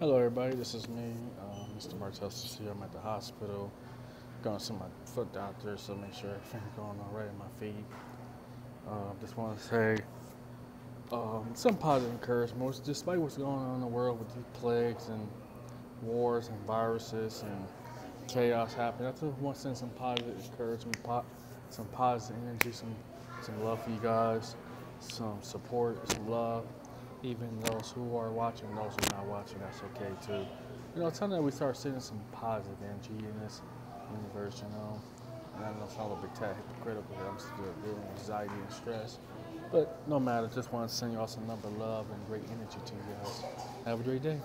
Hello, everybody. This is me, uh, Mr. Martellus here. I'm at the hospital. Going to see my foot doctor, so make sure everything's going all right in my feet. Uh, just want to say um, some positive encouragement. Despite what's going on in the world with these plagues and wars and viruses and chaos happening, I just want to send some positive encouragement, po- some positive energy, some some love for you guys, some support, some love even those who are watching, those who are not watching, that's okay too. You know, it's time that we start seeing some positive energy in this universe, you know. And I know all a bit hypocritical here. I'm still dealing with anxiety and stress. But no matter, just want to send you all some number of love and great energy to you guys. Have a great day.